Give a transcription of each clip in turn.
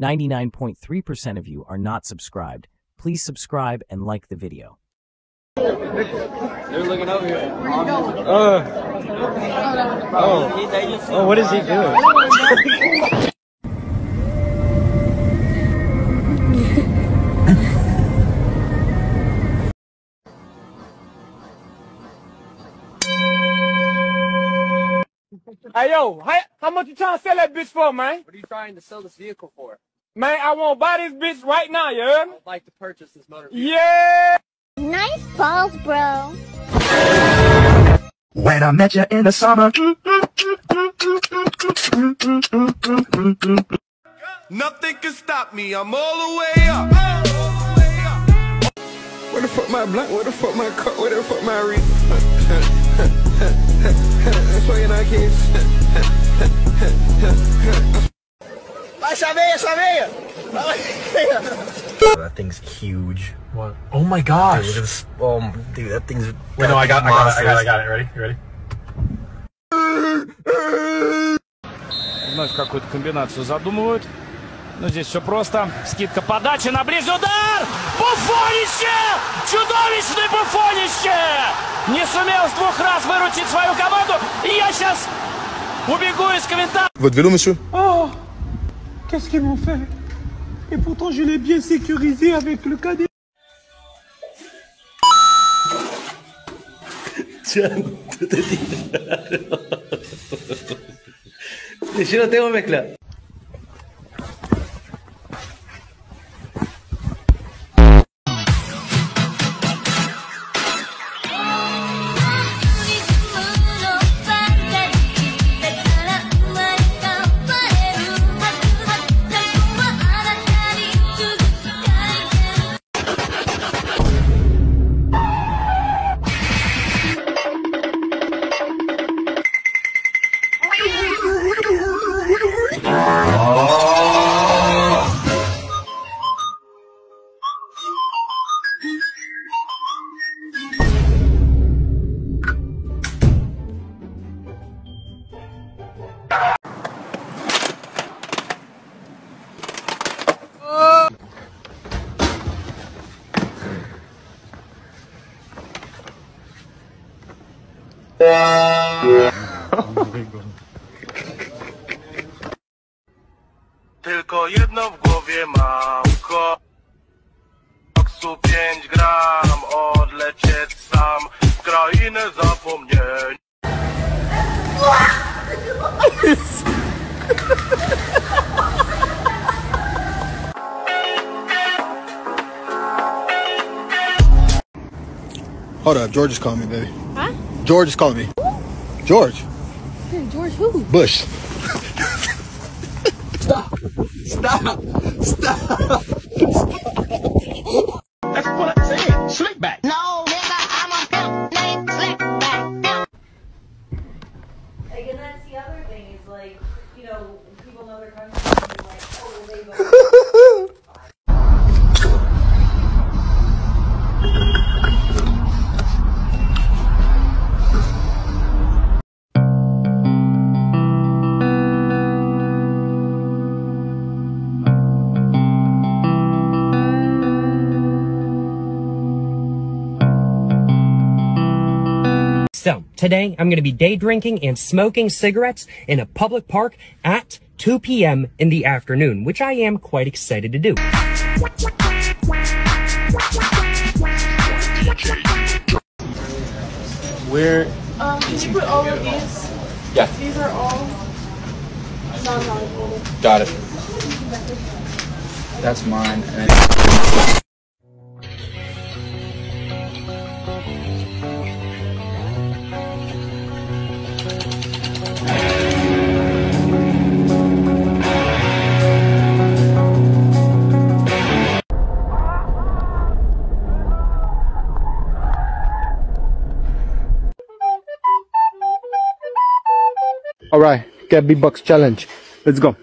99.3% of you are not subscribed. Please subscribe and like the video. They're looking over here. Uh, oh. oh, what is he doing? Hey yo, how, how much you trying to sell that bitch for, man? What are you trying to sell this vehicle for? Man, I want to buy this bitch right now, you heard me? I'd like to purchase this motor vehicle. Yeah! Nice balls, bro. When I met you in the summer. Nothing can stop me. I'm all the way up. Where the fuck my blunt? Where the fuck my cut? Where the fuck my reef? That's why you're not kids. That thing's huge. What? Oh my Dude, gosh. look at this. Um, dude, that thing's. Wait, no, I got, I got it, I got it, I got it. Ready? You ready? Вновь какую-то комбинацию задумывают. Но здесь все просто. Скидка подачи на ближний удар! Буфонище! Чудовищный Буфонище! Не сумел с двух раз выручить свою команду. И я сейчас убегу из комментариев. Votre vélo, monsieur Oh Qu'est-ce qu'ils m'ont fait Et pourtant je l'ai bien sécurisé avec le cadet. Yo no tengo mezcla. Tylko jedno w głowie mam. Koksu 5 gram Odlecieć sam. W krainę zapomnień. Hold up, George is calling me, baby. George is calling me. George. George who? Bush. That's So, today I'm going to be day drinking and smoking cigarettes in a public park at 2 p.m. in the afternoon, which I am quite excited to do. Where? Um, can you put all of these? Yeah. These are all non-alcoholic. Got it. That's mine. All right, get B-Box challenge. Let's go.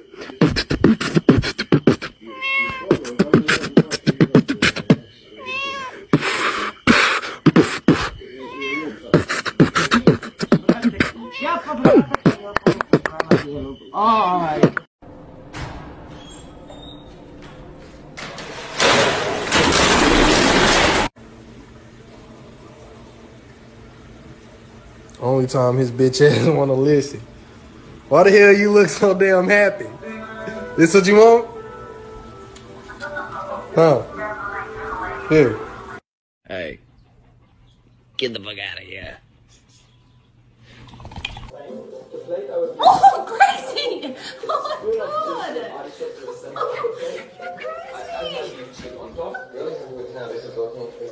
Only time his bitch ass wanna listen. Why the hell you look so damn happy? This what you want? Huh? Here. Hey, get the fuck out of here. Oh, crazy! Oh my god! Oh, 첫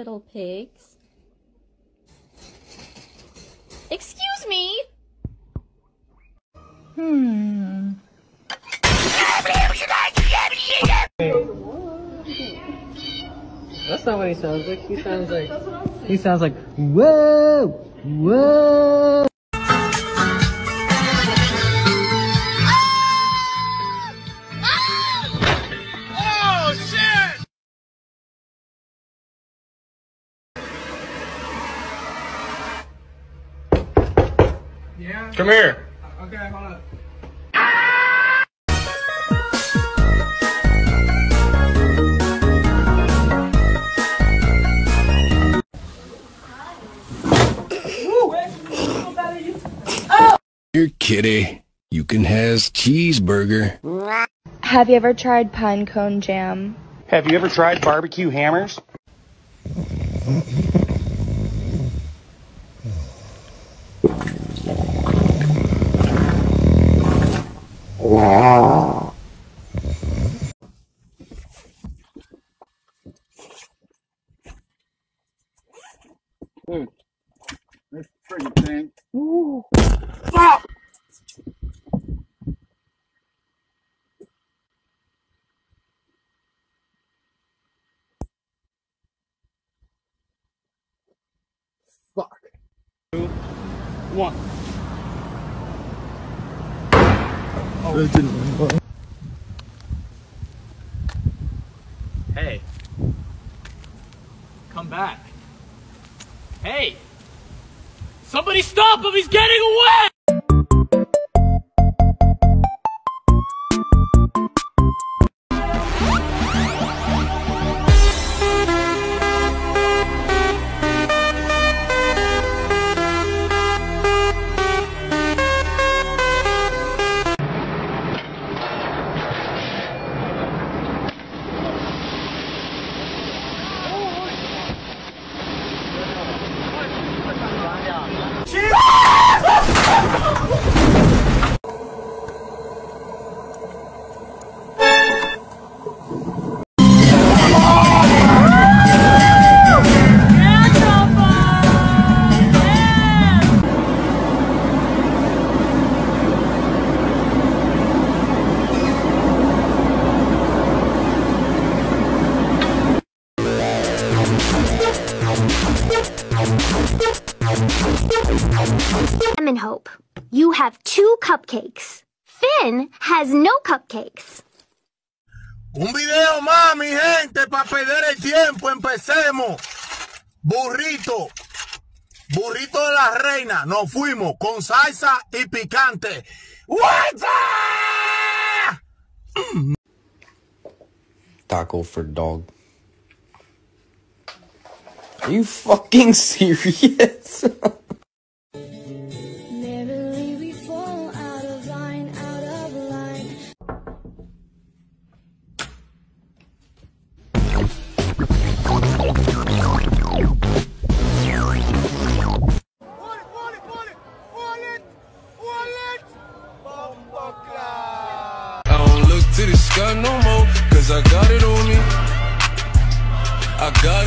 little pigs. Excuse me? Hmm. That's not what he sounds like. He sounds like. He sounds like. Whoa! Whoa! Come here. Okay, hold on. Here, kitty. You can has cheeseburger. Have you ever tried pine cone jam? Have you ever tried barbecue hammers? Dude, this freaking thing. Ooh. Hey. Come back. Hey! Somebody stop him! He's getting away! You have two cupcakes. Finn has no cupcakes. Un video más, mi gente, para perder el tiempo. Empecemos. Burrito. Burrito de la reina. Nos fuimos con salsa y picante. What's up? Mm. Taco for dog. Are you fucking serious? I got